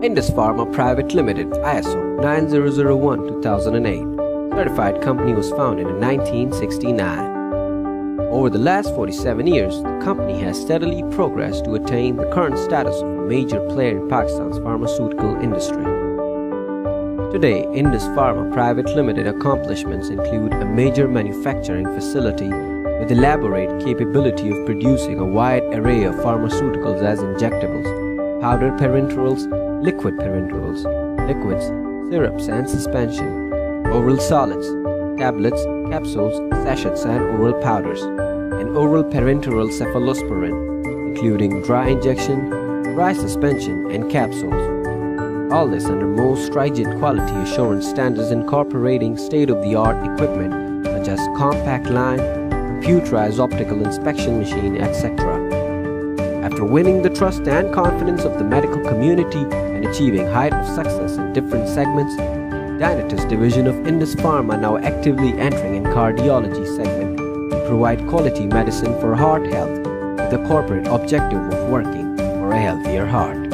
Indus Pharma Private Limited ISO 9001-2008 certified company was founded in 1969. Over the last 47 years, the company has steadily progressed to attain the current status of a major player in Pakistan's pharmaceutical industry. Today, Indus Pharma Private Limited accomplishments include a major manufacturing facility with elaborate capability of producing a wide array of pharmaceuticals as injectables, powder parenterals, liquid parenterals, liquids, syrups and suspension, oral solids, tablets, capsules, sachets and oral powders, and oral parenteral cephalosporin, including dry injection, dry suspension, and capsules. All this under most stringent quality assurance standards incorporating state-of-the-art equipment such as compact line, computerized optical inspection machine, etc. After winning the trust and confidence of the medical community and achieving height of success in different segments, Dynatus division of Indus Pharma now actively entering in cardiology segment to provide quality medicine for heart health with the corporate objective of working for a healthier heart.